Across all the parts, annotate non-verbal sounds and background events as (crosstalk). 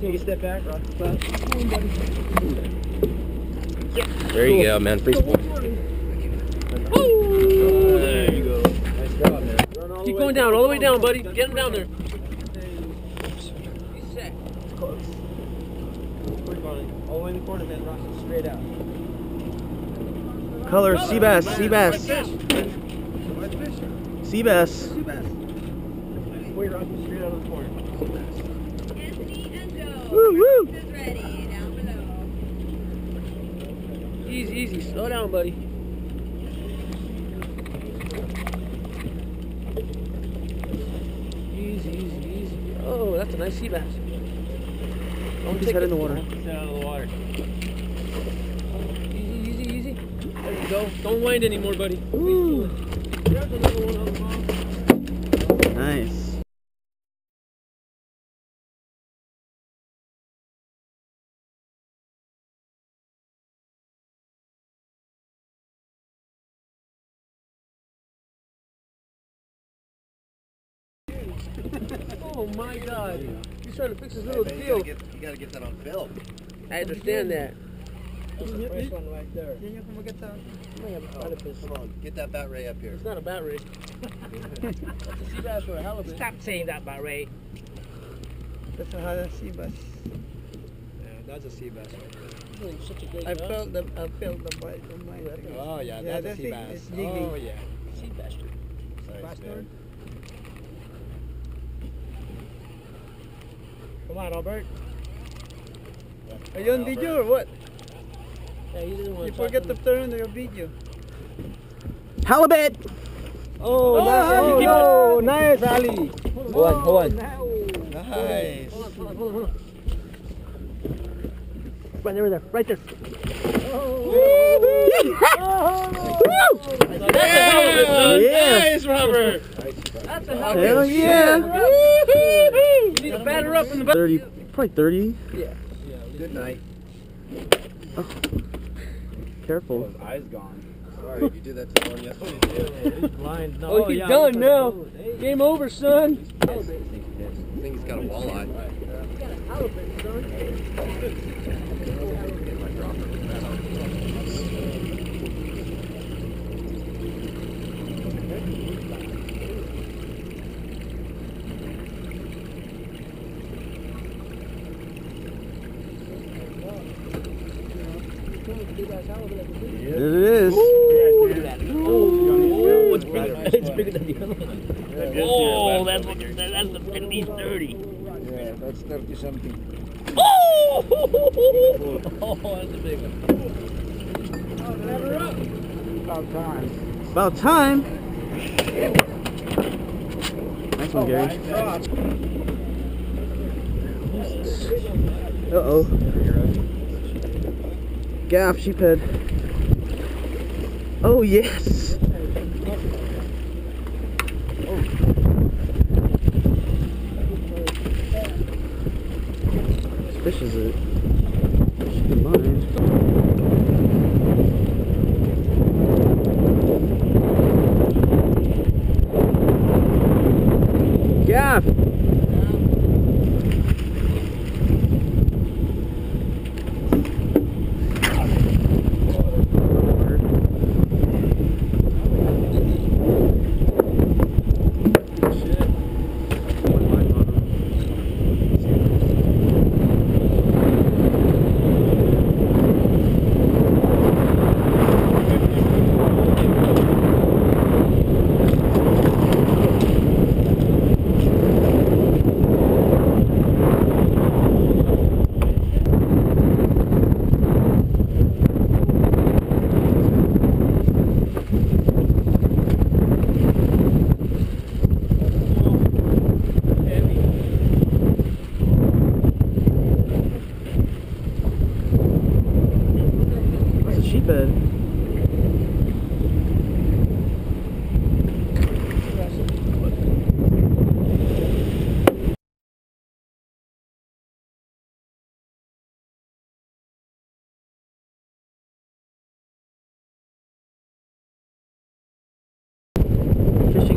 Take a step back, rock the butt. There you go, man. Free sport. There you go. Nice job, man. Keep going down, all the way down, buddy. Get him down there. Close. Quick on it. All the way in the corner, man. Rock it straight out. Color sea bass, sea bass, sea bass. Wait, rock it straight out of the corner. Anthony and Joe. Woo, woo. Is ready down below. Easy, easy. Slow down, buddy. Easy, easy, easy. Oh, that's a nice sea bass. Don't take head in the water. Get out of the water. Easy, easy, easy. There you go. Don't wind anymore, buddy. Ooh. There's another one on. Nice. Oh my God. He's trying to fix his little deal. you gotta get that on film. I understand that. That's the first one right there. Can you Come on, get that oh, bat ray up here. It's not a bat ray. (laughs) That's a sea bass or a halibut. Stop saying that, bat ray. That's a sea bass. Yeah, that's a sea bass right there. Such a great I job. felt the I felt the bite on my Oh, yeah, Yeah, that's a that's sea bass. Oh, yeah. Sea bastard. Sorry, Bastard. Come on, Albert. Are you on video or what? Yeah, he didn't want You to talk forget to to me. turn on your video. Halibut. Oh, Oh, nice. Oh, no, Oh, nice, Ali. Hold on, hold on. Nice. Hold on, hold on, hold on, hold on. Right there, right there, right there. Oh. Oh, That's a halibut, son. Yeah. Nice, Robert. That's a Hell halibut. yeah. You need to batter up in the back. 30, probably 30. Yeah. Good night. Oh. Careful. Oh, eyes gone. Sorry, you did that to the one yesterday. He's blind. No, Oh, he's yeah, done now. Game over, son. I think he's got a walleye. There it is. Oh, it's bigger, it's bigger than the other one. Oh, that's what, that's the, at least 30. Yeah, that's 30 something. Oh, oh that's a big one. About time. About time. Nice one, Gary. Uh Gaff, sheephead. Oh, yes. This is it. Fishing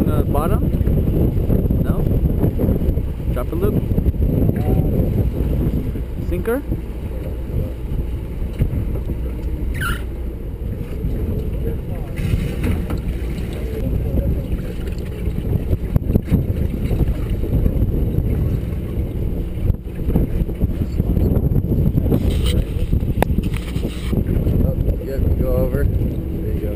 the bottom? No? Drop a loop? sinker. Oh, yep, you go over. There you go.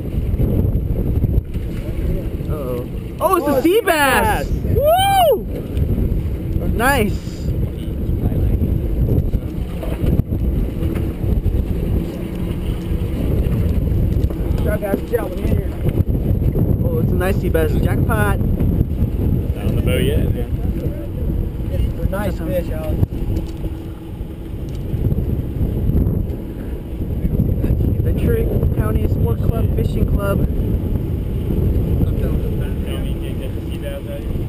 Uh-oh. Oh, it's a sea bass! Woo! Nice. Oh, it's a nice sea bass. Jackpot. Not on the boat yet, man. They're nice fish, Alex. Ventura County Sport Club Fishing Club. Tell me you can't catch a sea bass out here?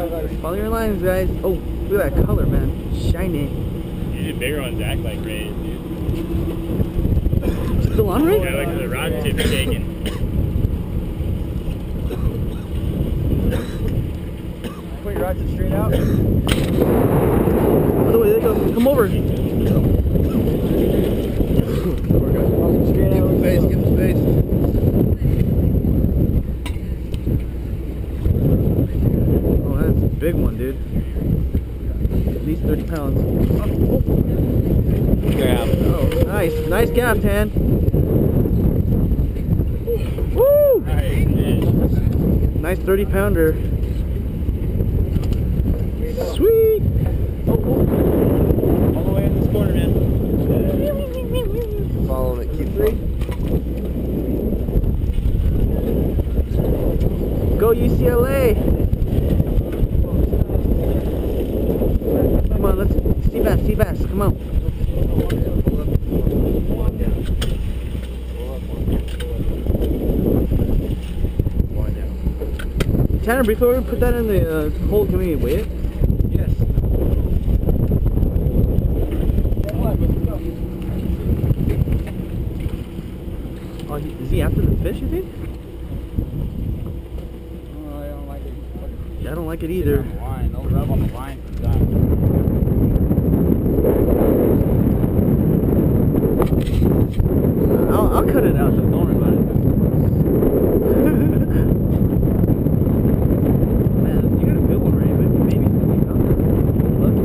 Follow your lines, guys. Oh, look at that color, man. Shiny. Usually bigger ones act like rays, dude. Still on, right? Yeah, like the rod tip's shaking. Put your rods straight out. Other way, they go. Come over. Give him space, give him space. Oh, that's a big one, dude. At least 30 pounds. Grab. Oh, nice. Nice gaff, hand. Woo! Nice. Nice 30 pounder. Sweet! All the way in this corner, man. Follow it, keep three. Go UCLA! Come on, let's see bass, see bass. Come on. Wind down. Tanner, before we put that in the uh, hole, can we weigh it? Yes. Oh, he, is he after the fish, you think? Oh, I don't like it. Yeah, I don't like it either. Don't rub on the line for. I'll, I'll cut it out, though. Don't worry about it. Man, you got a good one, Ray. Maybe, maybe Lucky.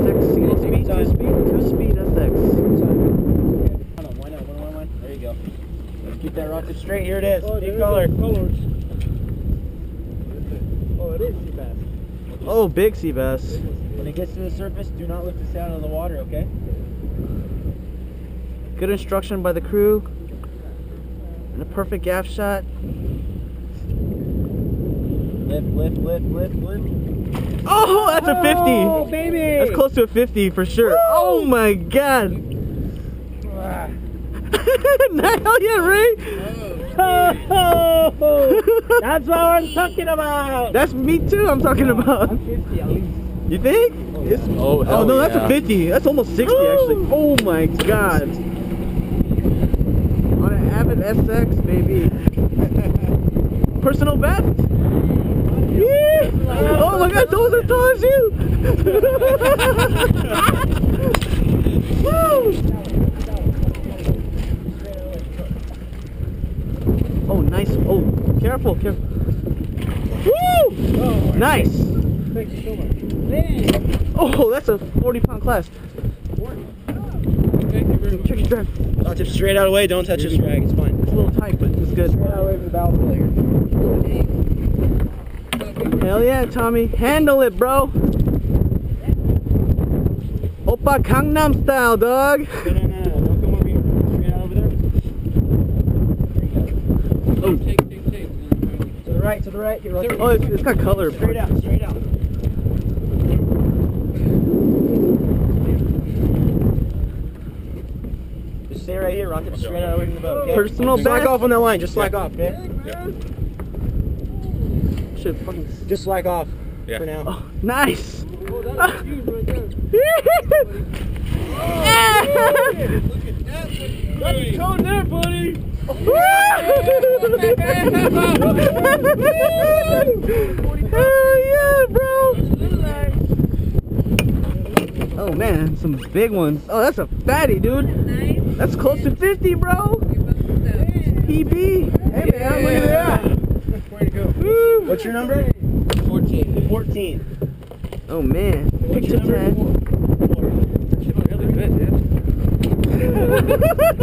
SX single speed, two speed, two speed SX. Hold on, wind up, wind up, wind up. There you go. Keep that rod tip straight. Here it is. Deep color. Colors. Oh, it is sea bass. Oh, big sea bass. When it gets to the surface, do not lift this out of the water, okay? Good instruction by the crew. And a perfect gaff shot. Lift, lift, lift, lift, lift. Oh, that's a 50. Oh, baby! That's close to a 50 for sure. Oh my god. Ah. (laughs) Hell yeah, Ray. Oh, that's what I'm talking about. That's me too. I'm talking about. I'm 50 at least. You think? It's, Oh, oh hell no, that's a 50. That's almost 60 actually. Oh my god. On an Avet SX, baby. (laughs) Personal best. Yeah. Oh my god, those are tall as you. (laughs) Woo. Oh, nice. Oh, careful, careful. Woo! Oh, nice. Thank you so much. Man. Oh, that's a 40 pound class. Thank you very much. Tricky drag. Rod tip straight out of the way. Don't touch this drag. It's fine. It's a little tight, but it's good. Straight out of the way from the bow player. Hell yeah, Tommy. Handle it, bro. Oppa Gangnam style, dog. No, no, no, no. Don't come over here. Straight out over there. Oh. To the right, to the right. Here, Rod. Oh, it's, it's got color. Straight out, straight out. Just stay right here, Rocket. Straight out away from the boat. Okay? Personal Slack best. off on that line. Just slack off, okay? Shit, fucking. Just slack off Yeah. for now. Oh, nice. Got the cone there, buddy oh yeah, bro. Oh man, some big ones. Oh, that's a fatty, dude. That's close to 50, bro. PB. Hey man, look at that. Way to go. What's your number? 14. 14. Oh man. What's Picture 10. (laughs)